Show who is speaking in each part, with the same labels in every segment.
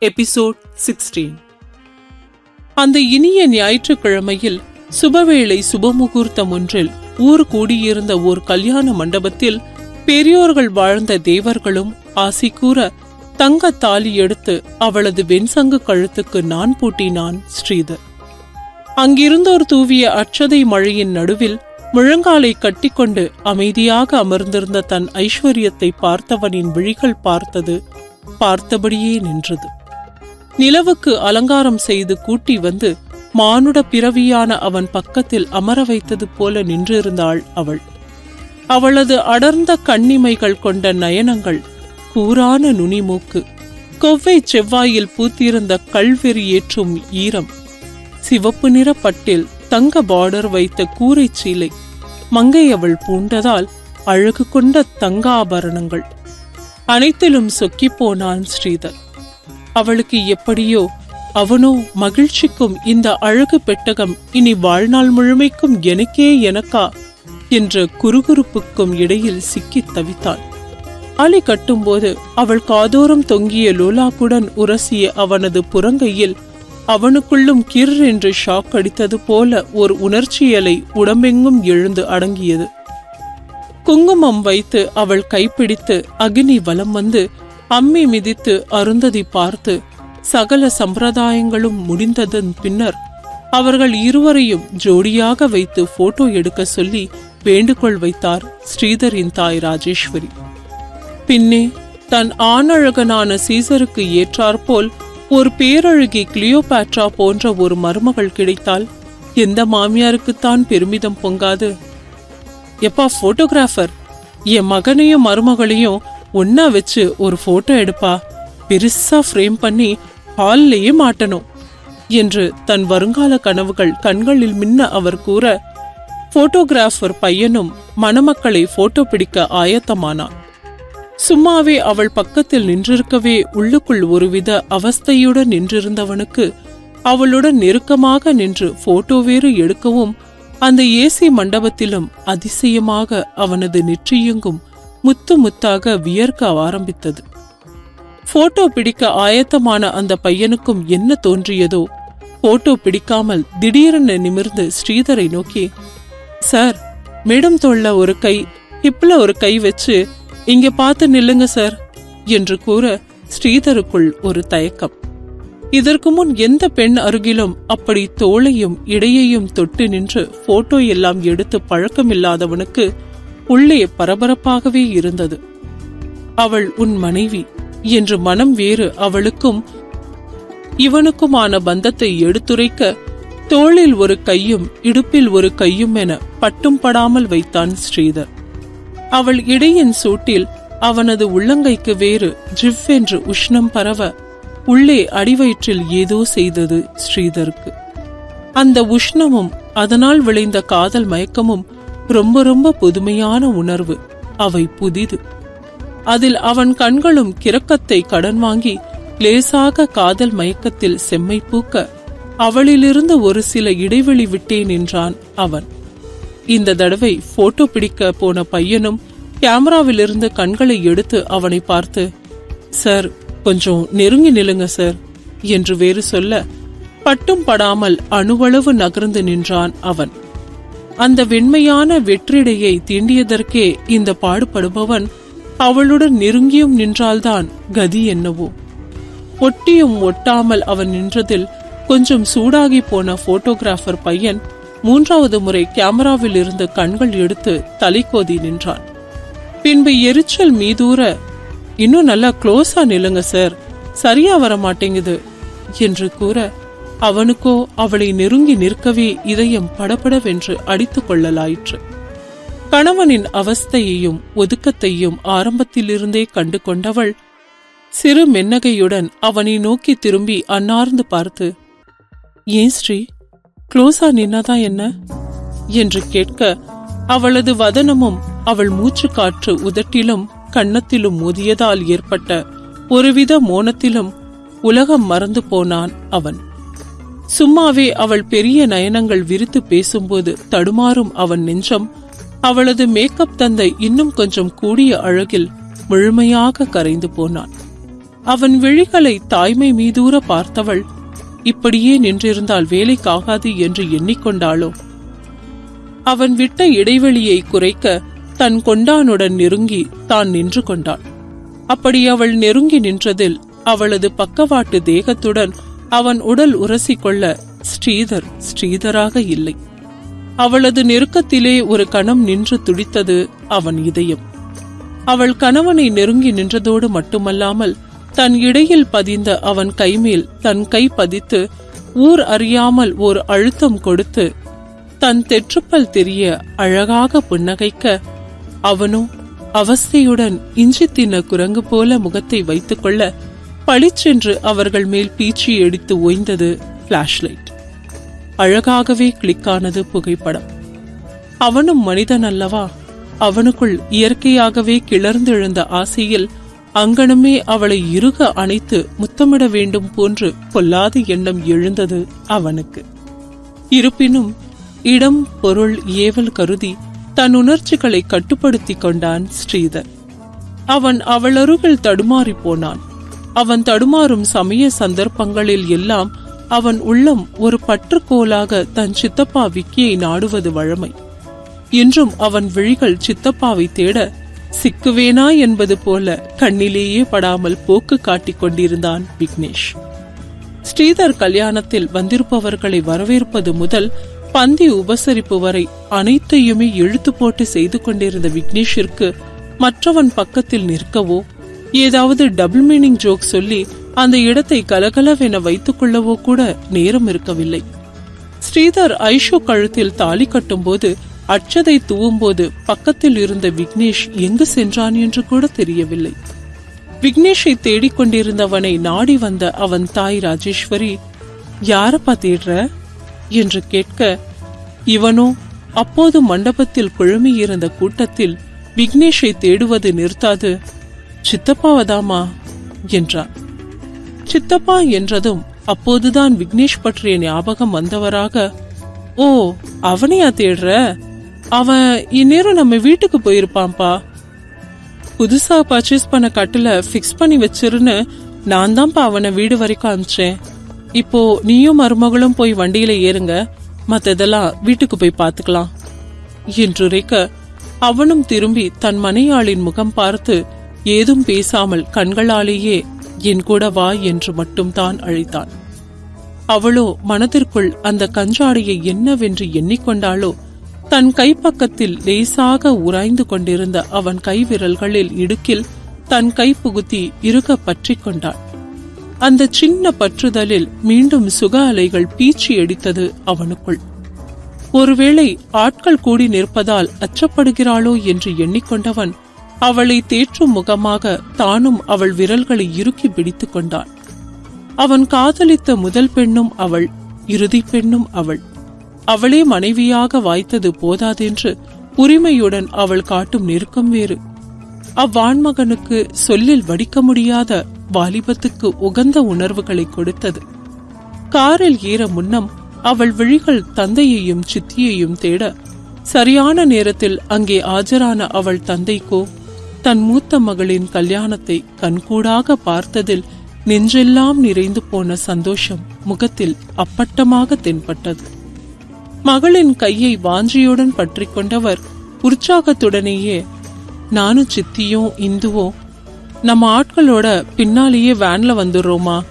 Speaker 1: Episode sixteen. அந்த இனிய ஞாயிற்றுக்கிழமையில் சுபவேளை சுபமுகூர்த்தம் ஒன்றில் ஊர் கூடியிருந்த ஓர் கல்யாண மண்டபத்தில் பெரியோர்கள் வாழ்ந்த தேவர்களும் ஆசி கூற தங்க தாலி எடுத்து அவளது வெண்சங்கு கழுத்துக்கு நான் பூட்டினான் ஸ்ரீதர். அங்கிருந்தோர் தூவிய அச்சதை மழையின் நடுவில் முழங்காலை கட்டிக்கொண்டு அமைதியாக அமர்ந்திருந்த தன் ஐஸ்வர்யத்தை பார்த்தவனின் விழிகள் பார்த்தது பார்த்தபடியே நின்றது. நிலவுக்கு அலங்காரம் செய்து கூட்டி வந்து மானுட பிறவியான அவன் பக்கத்தில் அமர வைத்தது போல நின்றிருந்தாள் அவள். அவளது அடர்ந்த கண்ணிமைகள் கொண்ட நயனங்கள் கூரான நுனிமூக்கு கொவ்வை செவ்வாயில் பூத்திருந்த கல்வெறி ஏற்றும் ஈரம் சிவப்பு நிற பட்டில் தங்க பார்டர் வைத்த கூரைச் சீலை மங்கை அவள் பூண்டதால் அழகு கொண்ட தங்காபரணங்கள். அனைத்திலும் சொக்கிப் போனான் ஸ்ரீதர். அவளுக்கு எப்படியோ அவனோ மகிழ்ச்சிக்கும் இந்த அழகு பெட்டகம் இனி வாழ்நாள் முழுமைக்கும் எனக்கே எனக்கா என்ற குறுகுறுப்புக்கும் இடையில் சிக்கித் தவித்தாள். அலை கட்டும்போது அவள் காதோரம் தொங்கிய லோலாக்குடன் உரசிய அவனது புறங்கையில் அவனுக்குள்ளும் கிர் என்று ஷாக் அடித்தது போல ஒரு உணர்ச்சியலை உடம்பெங்கும் எழுந்து அடங்கியது. குங்குமம் வைத்து அவள் கைப்பிடித்து அக்னி வலம் வந்து அம்மி மிதித்து அருந்ததி பார்த்து சகல சம்பிரதாயங்களும் முடிந்ததன் பின்னர் அவர்கள் இருவரையும் ஜோடியாக வைத்து போட்டோ எடுக்க சொல்லி வேண்டுகோள் வைத்தார் ஸ்ரீதரின் தாய் ராஜேஸ்வரி. பின்னே தன் ஆணழகனான சீசருக்கு ஏற்றாற்போல் ஒரு பேரழகி கிளியோபாட்ரா போன்ற ஒரு மருமகள் கிடைத்தால் எந்த மாமியாருக்குத்தான் பெருமிதம் பொங்காது? எப்பா போட்டோகிராஃபர் என் மகனையும் மருமகளையும் ஒன்னா வச்சு ஒரு போட்டோ எடுப்பா. பெருசா ஃப்ரேம் பண்ணி ஹால்லேயே மாட்டணும் என்று தன் வருங்கால கனவுகள் கண்களில் மின்ன அவர் கூற போட்டோகிராஃபர் பையனும் மணமக்களை போட்டோ பிடிக்க ஆயத்தமானான். சும்மாவே அவள் பக்கத்தில் நின்றிருக்கவே உள்ளுக்குள் ஒருவித அவஸ்தையுடன் நின்றிருந்தவனுக்கு அவளுடன் நெருக்கமாக நின்று போட்டோ வேறு எடுக்கவும் அந்த ஏசி மண்டபத்திலும் அதிசயமாக அவனது நெற்றியெங்கும் முத்து முத்தாக வியர்க்க ஆரம்பித்தது. போட்டோ பிடிக்க ஆயத்தமான அந்த பையனுக்கும் என்ன தோன்றியதோ போட்டோ பிடிக்காமல் திடீரென நிமிர்ந்து ஸ்ரீதரை நோக்கி சார் மேடம் தொள்ள ஒரு கை ஹிப்ல ஒரு கை வச்சு இங்க பார்த்து நில்லுங்க சார் என்று கூற ஸ்ரீதருக்குள் ஒரு தயக்கம். இதற்கு முன் எந்த பெண் அருகிலும் அப்படி தோளையும் இடையையும் தொட்டு நின்று போட்டோ எல்லாம் எடுத்து பழக்கமில்லாதவனுக்கு உள்ளே பரபரப்பாகவே இருந்தது. அவள் உன் மனைவி என்று மனம் வேறு அவளுக்கும் இவனுக்குமான பந்தத்தை எடுத்துரைக்க தோளில் ஒரு கையும் இடுப்பில் ஒரு கையும் என பட்டும் படாமல் வைத்தான் ஸ்ரீதர். அவள் இடையின் சூட்டில் அவனது உள்ளங்கைக்கு வேறு ஜிவ்வென்று உஷ்ணம் பரவ உள்ளே அடிவயிற்றில் ஏதோ செய்தது ஸ்ரீதருக்கு. அந்த உஷ்ணமும் அதனால் விளைந்த காதல் மயக்கமும் ரொம்ப ரொம்ப புதுமையான உணர்வு. அவை புதிது. அதில் அவன் கண்களும் கிறக்கத்தை கடன் வாங்கி லேசாக காதல் மயக்கத்தில் செம்மை பூக்க அவளிலிருந்து ஒரு சில இடைவெளி விட்டே நின்றான் அவன். இந்த தடவை போட்டோ பிடிக்க போன பையனும் கேமராவிலிருந்து கண்களை எடுத்து அவனை பார்த்து சார் கொஞ்சம் நெருங்கி நிலுங்க சார் என்று வேறு சொல்ல பட்டும் படாமல் அணுவளவு நகர்ந்து நின்றான் அவன். அந்த வெண்மையான வெற்றிடையை தீண்டியதற்கே இந்த பாடுபடுபவன் அவளுடன் நெருங்கியும் நின்றால்தான் கதி என்னவோ. ஒட்டியும் ஒட்டாமல் அவன் நின்றதில் கொஞ்சம் சூடாகி போன போட்டோகிராஃபர் பையன் மூன்றாவது முறை கேமராவில் இருந்து கண்கள் எடுத்து தலைக்கோதி நின்றான். பின்பு எரிச்சல் மீதூர இன்னும் நல்லா க்ளோஸா நில்லுங்க சார் சரியா வர மாட்டேங்குது என்று கூற அவனுக்கோ அவளை நெருங்கி நிற்கவே இதயம் படபடவென்று அடித்துக் கொள்ளலாயிற்று. கணவனின் அவஸ்தையையும் ஒதுக்கத்தையும் ஆரம்பத்திலிருந்தே கண்டு கொண்டவள் சிறு மென்னகையுடன் அவனை நோக்கி திரும்பி அன்னார்ந்து பார்த்து ஏன் ஸ்ரீ? க்ளோஸா நின்னாதான் என்ன? என்று கேட்க அவளது வதனமும் அவள் மூச்சு காற்று உதட்டிலும் கன்னத்திலும் மோதியதால் ஏற்பட்ட ஒருவித மோனத்திலும் உலகம் மறந்து போனான் அவன். சும்மாவே அவள் பெரிய நயனங்கள் விரித்து பேசும்போது தடுமாறும் அவன் நெஞ்சம் அவளது மேக்கப் தந்தை இன்னும் கொஞ்சம் கூடிய அழகில் முழுமையாக கரைந்து போனான். அவன் விழிகளை தாய்மை மீதூர பார்த்தவள் இப்படியே நின்றிருந்தால் வேலைக்காகாது என்று எண்ணிக்கொண்டாளோ? அவன் விட்ட இடைவெளியை குறைக்க தன் கொண்டானுடன் நெருங்கி தான் நின்று கொண்டாள் அப்படி அவள் நெருங்கி நின்றதில் அவளது பக்கவாட்டு தேகத்துடன் அவன் உடல் உரசிக்கொள்ள ஸ்ரீதர் ஸ்ரீதராக இல்லை. அவளது நெருக்கத்திலே ஒரு கணம் நின்று துடித்தது அவன் இதயம். அவள் கணவனை நெருங்கி நின்றதோடு மட்டுமல்லாமல் தன் இடையில் பதிந்த அவன் கைமேல் தன் கை பதித்து ஊர் அறியாமல் ஒரு அழுத்தம் கொடுத்து தன் தெற்றுப்பல் தெரிய அழகாக புன்னகைக்க அவனோ அவஸ்தையுடன் இஞ்சி தின்ன குரங்கு போல முகத்தை வைத்துக்கொள்ள பளிச்சென்று அவர்கள் மேல் பீச்சி எடுத்து ஓய்ந்தது பிளாஷ்லைட் அழகாகவே கிளிக்கானது புகைப்படம். அவனும் மனிதன் அல்லவா? அவனுக்குள் இயற்கையாகவே கிளர்ந்தெழுந்த ஆசையில் அங்கனமே அவளை இறுக அணைத்து முத்தமிட வேண்டும் போன்று பொல்லாத எண்ணம் எழுந்தது அவனுக்கு. இருப்பினும் இடம் பொருள் ஏவல் கருதி தன் உணர்ச்சிகளை கட்டுப்படுத்திக் கொண்டான் ஸ்ரீதர். அவன் அவளருகில் தடுமாறி போனான். அவன் தடுமாறும் சமய சந்தர்ப்பங்களில் எல்லாம் அவன் உள்ளம் ஒரு பற்றுக்கோலாக தன் சித்தப்பா விக்கியை நாடுவது வழமை. இன்றும் அவன் விழிகள் சித்தப்பாவை தேட சிக்குவேனா என்பது போல கண்ணிலேயே படாமல் போக்கு காட்டிக் கொண்டிருந்தான் விக்னேஷ். ஸ்ரீதர் கல்யாணத்தில் வந்திருப்பவர்களை வரவேற்பது முதல் பந்தி உபசரிப்பு வரை அனைத்தையுமே இழுத்து போட்டு செய்து கொண்டிருந்த விக்னேஷிற்கு மற்றவன் பக்கத்தில் நிற்கவோ ஏதாவது டபுள் மீனிங் ஜோக் சொல்லி அந்த இடத்தை கலகலவென வைத்துக் கொள்ளவோ கூட நேரம் இருக்கவில்லை. ஸ்ரீதர் ஐஷோ கழுத்தில் தாலி கட்டும்போது அச்சதை தூவும்போது பக்கத்தில் இருந்த விக்னேஷ் எங்கு சென்றான் என்று கூட தெரியவில்லை. விக்னேஷை தேடிக்கொண்டிருந்தவனை நாடி வந்த அவன் தாய் ராஜேஸ்வரி யாரப்பா தேடுற என்று கேட்க இவனோ அப்போது மண்டபத்தில் குழுமியிருந்த கூட்டத்தில் விக்னேஷை தேடுவது நிறுத்தாது. சித்தப்பாவதாமா என்றார். சித்தப்பா என்றதும் அப்போதுதான் விக்னேஷ் பற்றிய ஞாபகம் வந்தவராக ஓ அவனையா தேடுற? அவன் இந்நேரம் நம்ம வீட்டுக்கு போயிருப்பான்பா? புதுசா பர்ச்சேஸ் பண்ண கட்டுல ஃபிக்ஸ் பண்ணி வச்சிருன்னு நான் தான்ப்பா அவனை வீடு வரைக்கும் அனுப்பிச்சேன். இப்போ நீயும் மருமகளும் போய் வண்டியில ஏறுங்க. மத்ததெல்லாம் வீட்டுக்கு போய் பாத்துக்கலாம். என்றுரைக்க அவனும் திரும்பி தன் மனையாளின் முகம் பார்த்து ஏதும் பேசாமல் கண்களாலேயே என் கூட வா என்று மட்டும் தான் அழைத்தான். அவளோ மனதிற்குள் அந்த கஞ்சாடையை என்னவென்று எண்ணிக்கொண்டாளோ தன் கைப்பக்கத்தில் லேசாக உராய்ந்து கொண்டிருந்த அவன் கைவிரல்களில் இடுக்கில் தன் கை புகுத்தி இருக பற்றி கொண்டாள். அந்த சின்ன பற்றுதலில் மீண்டும் சுக அலைகள் பீச்சி அடித்தது அவனுக்குள். ஒருவேளை ஆட்கள் கூடி நிற்பதால் அச்சப்படுகிறாளோ என்று எண்ணிக்கொண்டவன் அவளை தேற்றும் முகமாக தானும் அவள் விரல்களை இறுக்கி பிடித்துக் கொண்டான் அவன் காதலித்த முதல் பெண்ணும் அவள் இறுதி பெண்ணும் அவள். அவளே மனைவியாக வாய்த்தது போதாதென்று உரிமையுடன் அவள் காட்டும் நெருக்கம் வேறு. அவ்வாண்மகனுக்கு சொல்லில் வடிக்க முடியாத வாலிபத்துக்கு உகந்த உணர்வுகளை கொடுத்தது. காரில் ஏற முன்னம் அவள் விழிகள் தந்தையையும் சித்தியையும் தேட சரியான நேரத்தில் அங்கே ஆஜரான அவள் தந்தைக்கோ தன் மூத்த மகளின் கல்யாணத்தை கண்கூடாக பார்த்ததில் நெஞ்செல்லாம் நிறைந்து போன சந்தோஷம் முகத்தில் அப்பட்டமாக தென்பட்டது. மகளின் கையை வாஞ்சியுடன் பற்றி கொண்டவர் உற்சாகத்துடனேயே நானும் சித்தியும் இந்துவோ நம்ம ஆட்களோட பின்னாலேயே வேன்ல வந்துடுறோமா?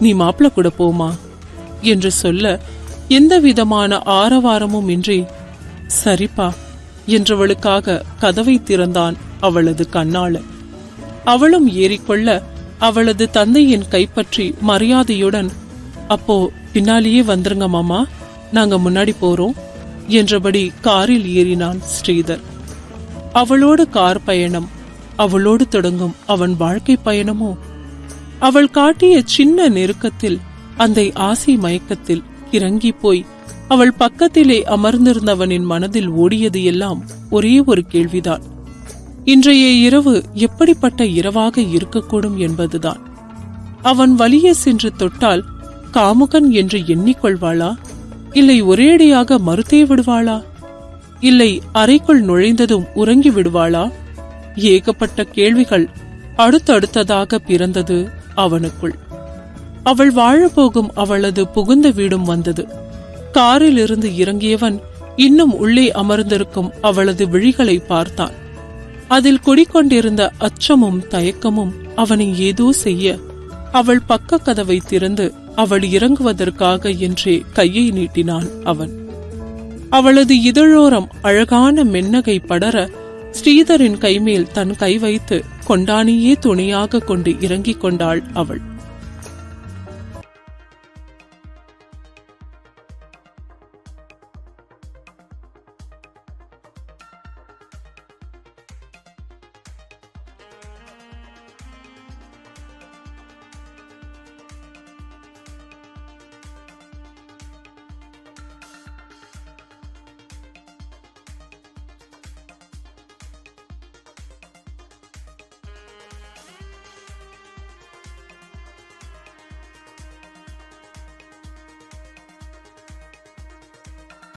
Speaker 1: நீ மாப்பிள்ள கூட போமா? என்று சொல்ல எந்த விதமான ஆரவாரமும் இன்றி சரிப்பா என்றவளுக்காக கதவை திறந்தான் அவளது கண்ணால. அவளும் ஏறிக்கொள்ள அவளது தந்தையின் கைப்பற்றி மரியாதையுடன் அப்போ பின்னாலேயே வந்துருங்க மாமா நாங்க முன்னாடி போறோம் என்றபடி காரில் ஏறினான் ஸ்ரீதர். அவளோடு கார் பயணம் அவளோடு தொடங்கும் அவன் வாழ்க்கை பயணமோ? அவள் காட்டிய சின்ன நெருக்கத்தில் அந்த ஆசை மயக்கத்தில் இறங்கி போய் அவள் பக்கத்திலே அமர்ந்திருந்தவனின் மனதில் ஓடியது எல்லாம் ஒரே ஒரு கேள்விதான். இன்றைய இரவு எப்படிப்பட்ட இரவாக இருக்கக்கூடும் என்பதுதான். அவன் வலியே சென்று தொட்டால் காமுகன் என்று எண்ணிக்கொள்வாளா? இல்லை ஒரேடியாக மறுத்தே விடுவாளா? இல்லை அறைக்குள் நுழைந்ததும் உறங்கி விடுவாளா? ஏகப்பட்ட கேள்விகள் அடுத்தடுத்ததாக பிறந்தது அவனுக்குள். அவள் வாழப்போகும் அவளது புகுந்த வீடும் வந்தது. காரில் இருந்து இறங்கியவன் இன்னும் உள்ளே அமர்ந்திருக்கும் அவளது விழிகளை பார்த்தான். அதில் குடிக்கொண்டிருந்த அச்சமும் தயக்கமும் அவனை ஏதோ செய்ய அவள் பக்க கதவை திறந்து அவள் இறங்குவதற்காக என்றே கையை நீட்டினான் அவன். அவளது இதழோரம் அழகான மென்னகை படர ஸ்ரீதரின் கைமேல் தன் கை வைத்து கொண்டானியே துணையாக கொண்டு இறங்கிக் கொண்டாள் அவள்.